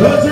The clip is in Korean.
그렇지.